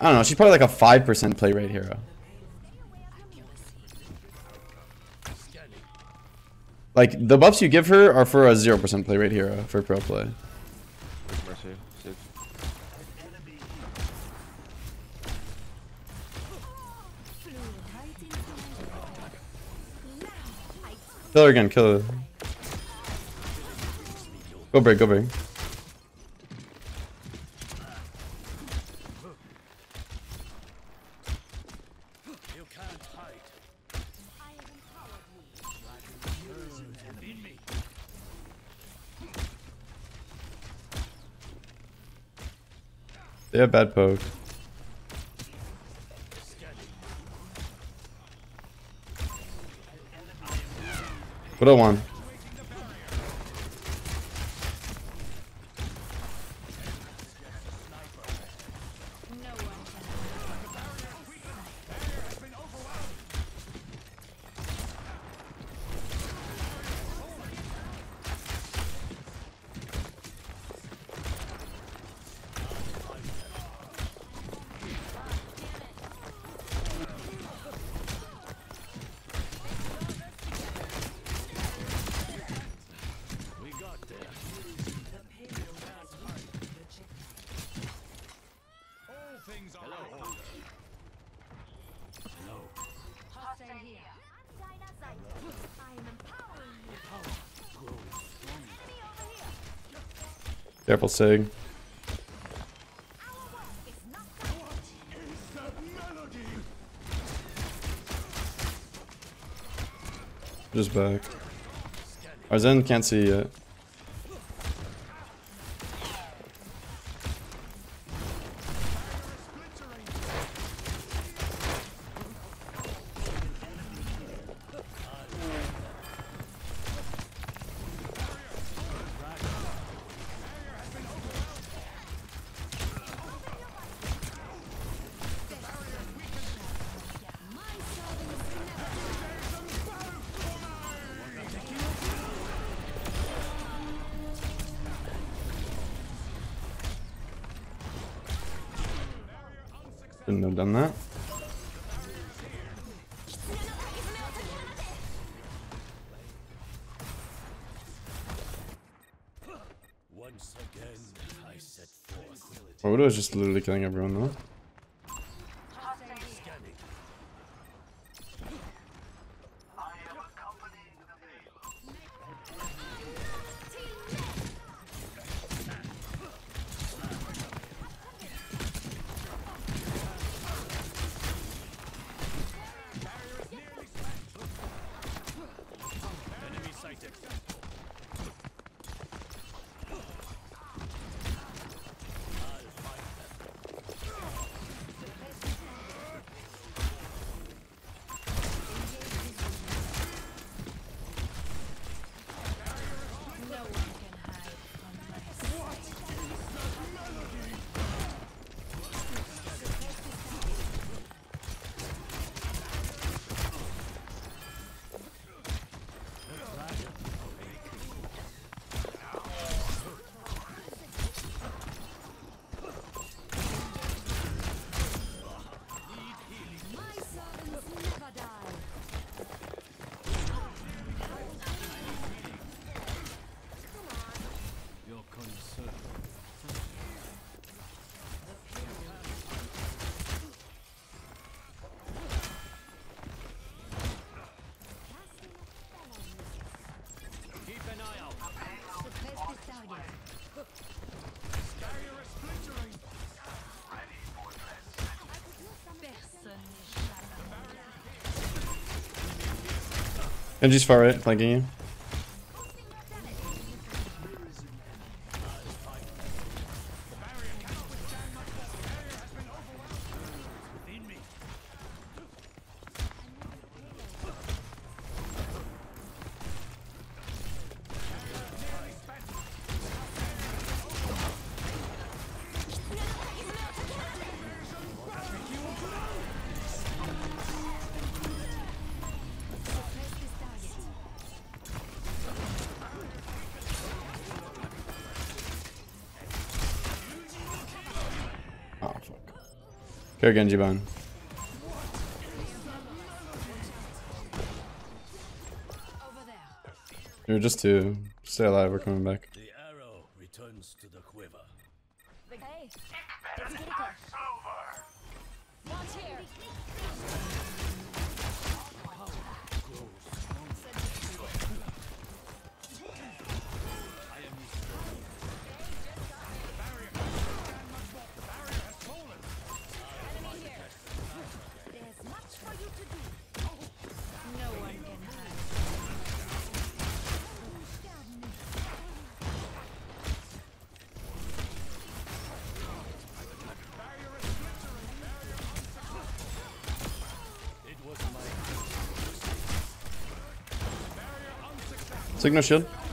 I don't know. She's probably like a five percent play rate hero. Like the buffs you give her are for a zero percent play rate hero for pro play. Kill her again. Kill her. Go break. Go break. They have bad poke. What I Careful, Sig. Just back. Our Zen can't see yet. Shouldn't have done that. Once again, I set forth. Odo is just literally killing everyone though. Genji's far right, flanking you. Fuck. Genji ban. Over there. You're just to stay alive. We're coming back. The arrow returns to the quiver. Hey, it's Sigma shield.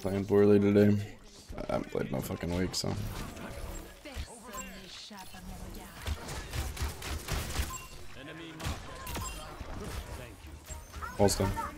Playing poorly today. I haven't played no fucking week, so. Almost done.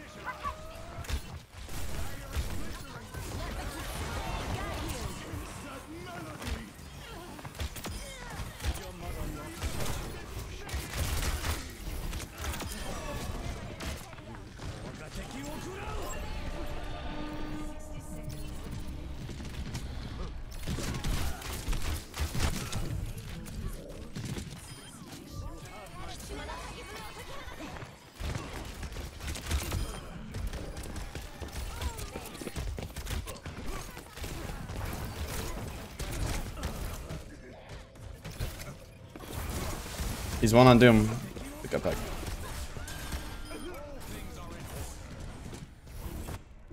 He's one on Doom. Pick up back.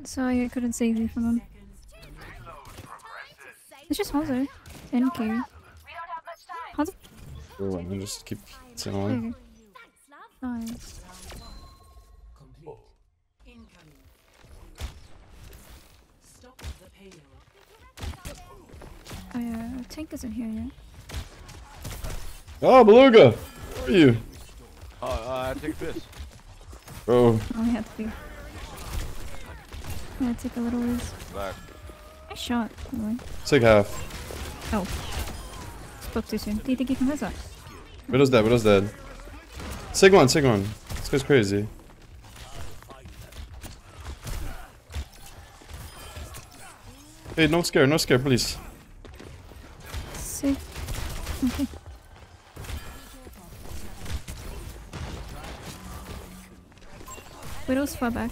Sorry, I couldn't save you from him. It's just Hanzo. And carry. Hanzo? Let me just keep sitting There on. you go. Nice. Stop the payload. Oh yeah, tank isn't here yet. Oh, Beluga! Where are you? Oh, uh, I take this. Bro, Oh, I have to be. Yeah, take a little ways. Back. Nice shot. Anyway. take half. Oh. Spoke too soon. Do you think you can miss that? Widow's dead, Widow's dead. Sig one, Sig one. This guy's crazy. Hey, no scare, no scare, please. Sick. Okay. Widow's far back.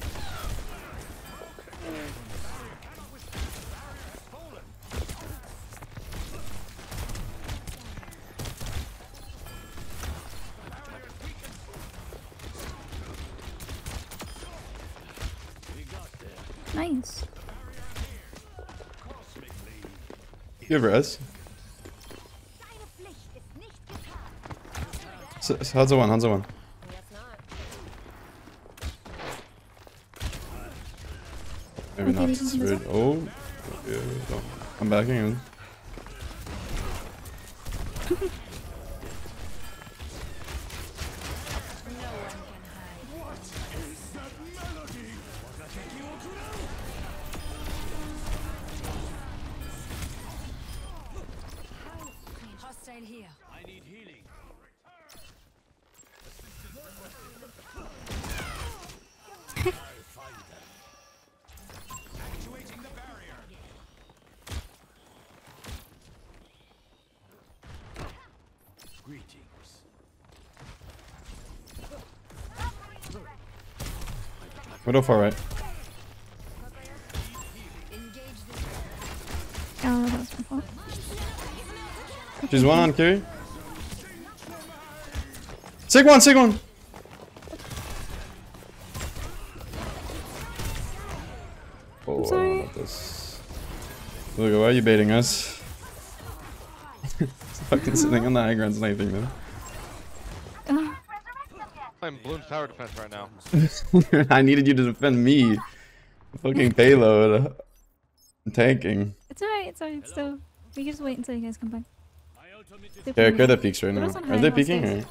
Nice. You have res. Deine Pflicht ist nicht getan. S- Hanzo one, Hanzo one. Guess not. Maybe Okay, not. It's weird. Oh, yeah, no. I'm backing in. right. Engage this. Oh, that was before. She's one on carry. Sig one, Sig one! Oh, I don't sorry. know about this. Look, why are you baiting us? fucking sitting on the high ground sniping them. I'm Bloons tower defense right now. I needed you to defend me. Fucking payload. I'm tanking. it's alright, it's alright. So we can just wait until you guys come back. My ultimate is Super Okay, easy. clear the peaks right now. Put us on Are they and peeking?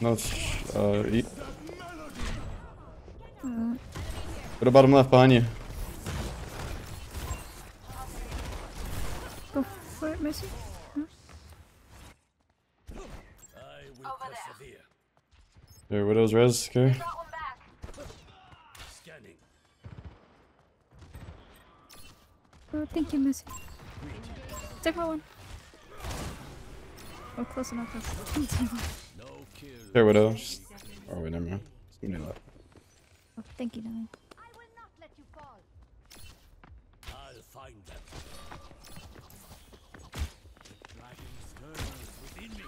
No, it's, uh, eat. Uh, Go to bottom left behind you. go for it, Mercy. Huh? I will persevere. There, Widow's res, okay. Scanning. Oh, thank you, Missy. Take my one. Oh, close enough. Close. There, Widow. Just- Oh, wait, never mind. Somebody left. oh, thank you, darling. I will not let you fall. I'll find them. Dragon's turtles within me.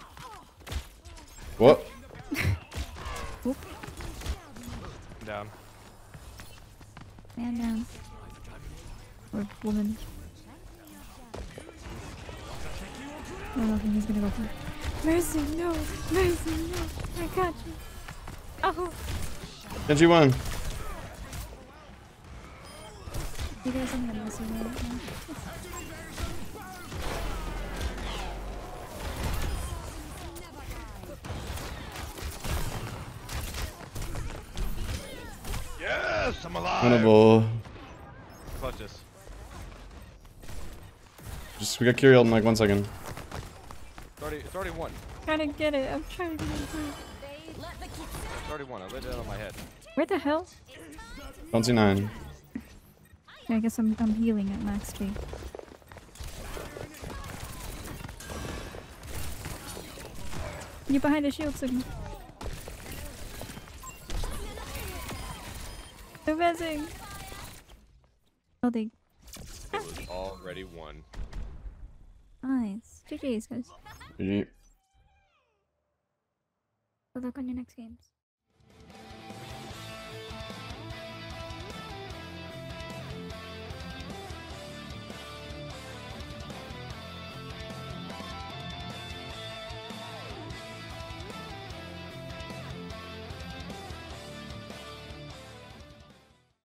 What? I'm down. Man down. Or woman. I don't know if he's gonna go for it. Mercy, no! Mercy, no! I got you! Oh! Genji won. You guys don't have Mercy right now. Yes, I'm alive. Winnable. Clutch this. Just, we got Kyriel in like one second. It's already, it's already one. Trying to get it. I'm trying to get it. It's already one. I laid it on my head. Where the hell? Don't nine. I guess I'm, I'm healing at max speed. You're behind a shield signal. They're rezzing. Oh, they. It already one. Nice. GG's, guys. GG. Good luck on your next games.